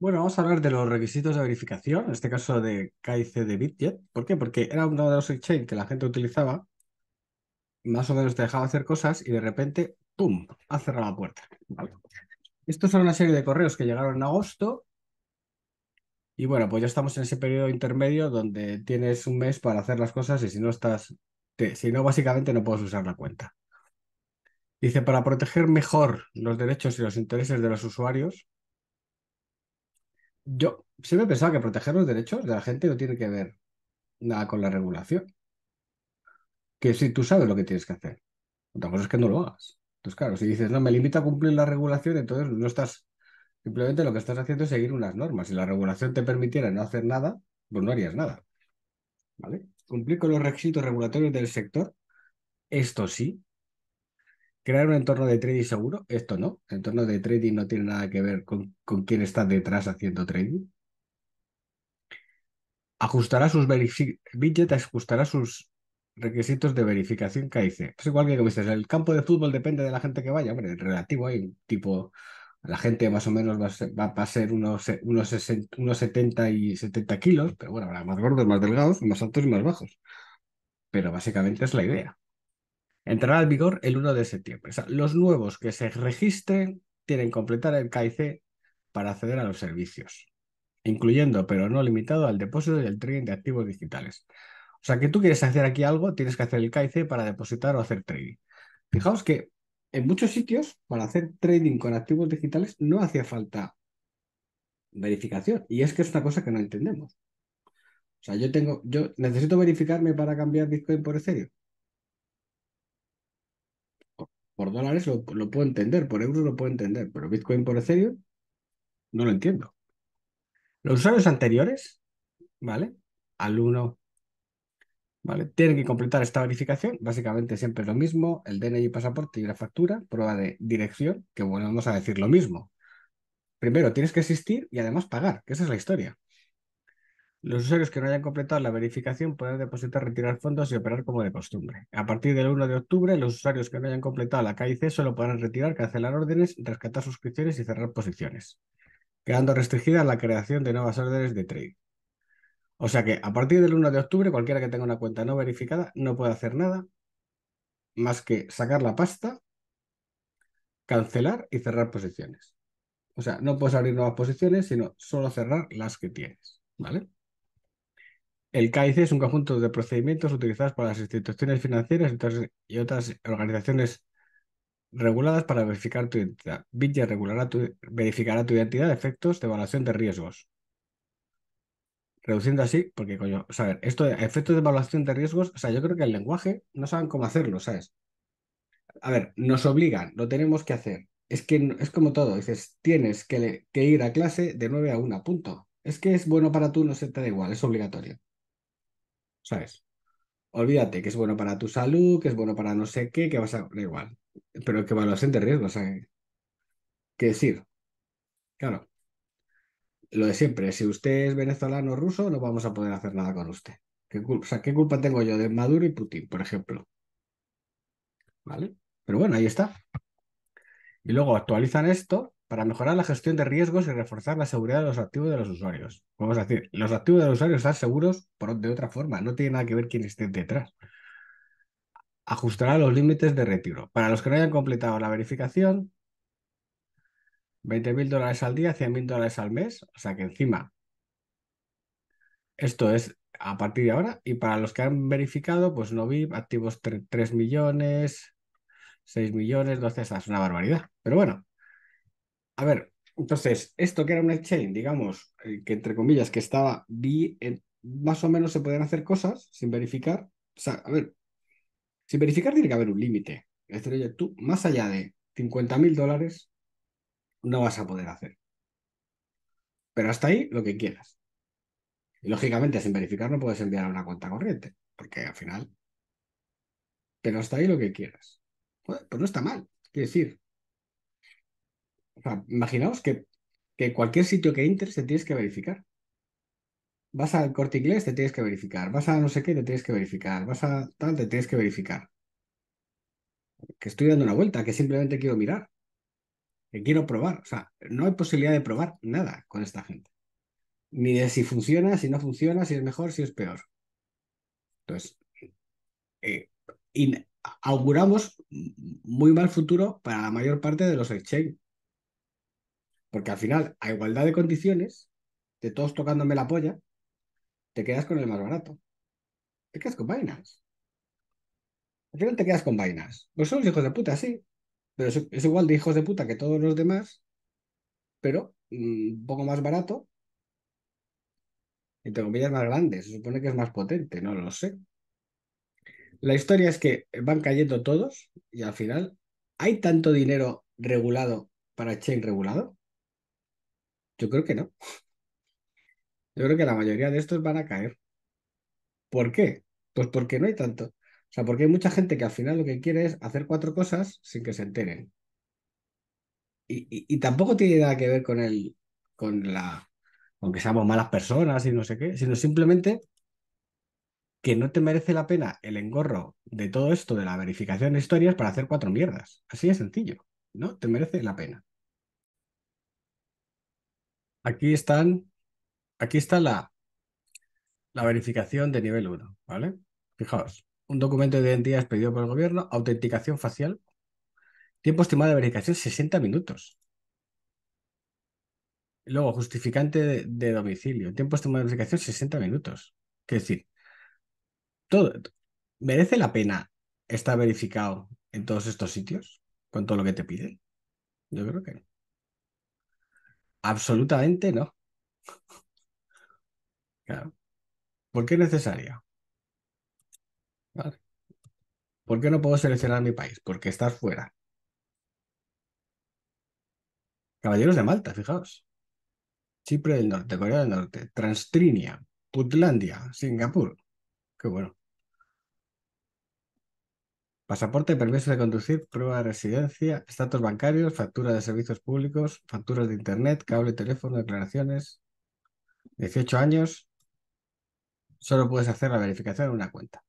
Bueno, vamos a hablar de los requisitos de verificación, en este caso de KIC de Bitget. ¿Por qué? Porque era uno de los exchange que la gente utilizaba, más o menos te dejaba hacer cosas y de repente, ¡pum!, ha cerrado la puerta. Estos son una serie de correos que llegaron en agosto y bueno, pues ya estamos en ese periodo intermedio donde tienes un mes para hacer las cosas y si no estás, si no, básicamente no puedes usar la cuenta. Dice, para proteger mejor los derechos y los intereses de los usuarios, yo siempre he pensado que proteger los derechos de la gente no tiene que ver nada con la regulación. Que si tú sabes lo que tienes que hacer. Otra cosa es que no lo hagas. Entonces, claro, si dices, no, me limita a cumplir la regulación, entonces no estás, simplemente lo que estás haciendo es seguir unas normas. Si la regulación te permitiera no hacer nada, pues no harías nada. ¿Vale? Cumplir con los requisitos regulatorios del sector, esto sí. Crear un entorno de trading seguro, esto no. El entorno de trading no tiene nada que ver con, con quién está detrás haciendo trading ajustará sus widget ajustará sus requisitos de verificación KIC. Es igual que como dices, el campo de fútbol depende de la gente que vaya, hombre, relativo hay tipo, la gente más o menos va a ser, ser unos, unos, 70 y 70 kilos, pero bueno, habrá más gordos, más delgados, más altos y más bajos. Pero básicamente es la idea. Entrará al vigor el 1 de septiembre. Los nuevos que se registren tienen que completar el KIC para acceder a los servicios incluyendo, pero no limitado, al depósito y el trading de activos digitales. O sea, que tú quieres hacer aquí algo, tienes que hacer el KIC para depositar o hacer trading. Fijaos que en muchos sitios, para hacer trading con activos digitales, no hacía falta verificación. Y es que es una cosa que no entendemos. O sea, yo tengo, yo necesito verificarme para cambiar Bitcoin por Ethereum. Por, dólares lo, puedo entender, por euros lo puedo entender, pero Bitcoin por Ethereum no lo entiendo. Los usuarios anteriores, ¿vale? Al 1, ¿vale? Tienen que completar esta verificación, básicamente siempre lo mismo, el DNI, pasaporte y la factura, prueba de dirección, que bueno, a decir lo mismo. Primero, tienes que existir y además pagar, que esa es la historia. Los usuarios que no hayan completado la verificación pueden depositar, retirar fondos y operar como de costumbre. A partir del 1 de octubre, los usuarios que no hayan completado la KIC solo podrán retirar, cancelar órdenes, rescatar suscripciones y cerrar posiciones quedando restringida la creación de nuevas órdenes de trade. O sea que a partir del 1 de octubre, cualquiera que tenga una cuenta no verificada no puede hacer nada más que sacar la pasta, cancelar y cerrar posiciones. O sea, no puedes abrir nuevas posiciones, sino solo cerrar las que tienes. ¿Vale? El KIC es un conjunto de procedimientos utilizados por las instituciones financieras y otras organizaciones reguladas para verificar tu identidad. Bitget verificará tu identidad de efectos de evaluación de riesgos. Reduciendo así, porque coño, o sea, esto de efectos de evaluación de riesgos, o sea, yo creo que el lenguaje no saben cómo hacerlo, ¿sabes? A ver, nos obligan, lo tenemos que hacer. Es que es como todo, dices, tienes que, que ir a clase de 9 a 1, punto. Es que es bueno para tú, no se te da igual, es obligatorio. ¿Sabes? Olvídate que es bueno para tu salud, que es bueno para no sé qué, que vas a... Da igual. Pero que evaluación de riesgo, o sea, ¿qué decir? Claro, lo de siempre, si usted es venezolano o ruso, no vamos a poder hacer nada con usted. ¿Qué culpa, ¿qué culpa tengo yo de Maduro y Putin, por ejemplo? ¿Vale? Pero bueno, ahí está. Y luego actualizan esto para mejorar la gestión de riesgos y reforzar la seguridad de los activos de los usuarios. Vamos a decir, los activos de los usuarios están seguros por, de otra forma, no tiene nada que ver quién esté detrás ajustará los límites de retiro. Para los que no hayan completado la verificación, 20 mil dólares al día, 100 mil dólares al mes. O sea que encima, esto es a partir de ahora. Y para los que han verificado, pues no vi activos 3, millones, 6 millones, 12, es una barbaridad. Pero bueno, a ver, entonces, esto que era un exchange, digamos, eh, que entre comillas, que estaba, más o menos se pueden hacer cosas sin verificar. O sea, a ver, sin verificar tiene que haber un límite. Es decir, oye, tú más allá de 50 mil dólares no vas a poder hacer. Pero hasta ahí lo que quieras. Y lógicamente sin verificar no puedes enviar a una cuenta corriente, porque al final... Pero hasta ahí lo que quieras. pues no está mal, quiere decir. Imaginaos que, que cualquier sitio que entres te tienes que verificar. Vas al corte inglés, te tienes que verificar. Vas a no sé qué, te tienes que verificar. Vas a tal, te tienes que verificar. Que estoy dando una vuelta, que simplemente quiero mirar. que quiero probar. O sea, no hay posibilidad de probar nada con esta gente. Ni de si funciona, si no funciona, si es mejor, si es peor. Entonces, eh, auguramos muy mal futuro para la mayor parte de los exchange. Porque al final, a igualdad de condiciones, de todos tocándome la polla, te quedas con el más barato. Te quedas con vainas. Al final te quedas con vainas. Pues son los hijos de puta, sí. Pero es, igual de hijos de puta que todos los demás, pero mm, un poco más barato. Entre comillas más grande. Se supone que es más potente, no lo sé. La historia es que van cayendo todos y al final, ¿hay tanto dinero regulado para chain regulado? Yo creo que no. Yo creo que la mayoría de estos van a caer. ¿Por qué? Pues porque no hay tanto. O sea, porque hay mucha gente que al final lo que quiere es hacer cuatro cosas sin que se enteren. Y, tampoco tiene nada que ver con el, con la, con que seamos malas personas y no sé qué, sino simplemente que no te merece la pena el engorro de todo esto de la verificación de historias para hacer cuatro mierdas. Así de sencillo. No te merece la pena. Aquí están, aquí está la, verificación de nivel 1, ¿vale? Fijaos, un documento de identidad expedido por el gobierno, autenticación facial, tiempo estimado de verificación 60 minutos. Luego, justificante de, domicilio, tiempo estimado de verificación 60 minutos. Es decir, todo, ¿merece la pena estar verificado en todos estos sitios con todo lo que te piden? Yo creo que no. Absolutamente no. ¿Por qué es necesaria? ¿Por qué no puedo seleccionar mi país? Porque estás fuera. Caballeros de Malta, fijaos. Chipre del Norte, Corea del Norte, Transtrinia, Putlandia, Singapur. Qué bueno. Pasaporte, permiso de conducir, prueba de residencia, estatus bancarios, factura de servicios públicos, facturas de internet, cable, teléfono, declaraciones. 18 años, solo puedes hacer la verificación en una cuenta.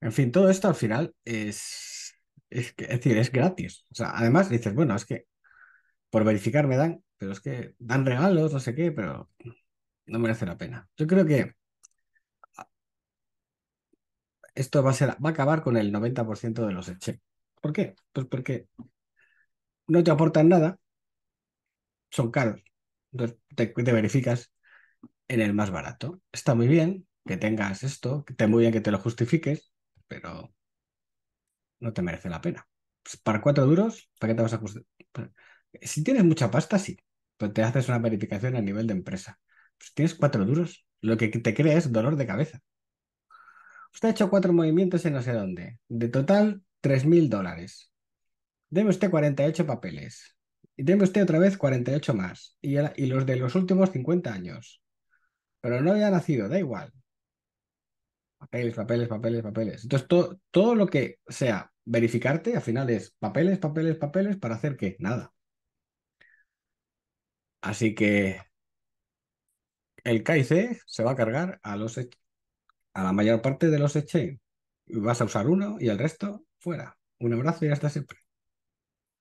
En fin, todo esto al final es, es, decir, es gratis. O sea, además dices, bueno, es que por verificar me dan, pero es que dan regalos, no sé qué, pero no merece la pena. Yo creo que esto va a ser, va a acabar con el 90% de los exchanges. ¿Por qué? Pues porque no te aportan nada, son caros. Entonces te, verificas en el más barato. Está muy bien, que tengas esto, que te muy bien que te lo justifiques, pero no te merece la pena. Pues para cuatro duros, ¿para qué te vas a justificar? Si tienes mucha pasta, sí, pero te haces una verificación a nivel de empresa. Si tienes cuatro duros, lo que te crea es dolor de cabeza. Usted ha hecho cuatro movimientos en no sé dónde. De total, tres mil dólares. Deme usted 48 papeles. Y deme usted otra vez 48 más. Y, y los de los últimos 50 años. Pero no había nacido, da igual. Papeles, papeles, papeles, papeles. Entonces, todo lo que sea verificarte, al final es papeles, papeles, papeles, ¿para hacer qué? Nada. Así que el KIC se va a cargar a, los, a la mayor parte de los exchange. Vas a usar uno y el resto fuera. Un abrazo y hasta siempre.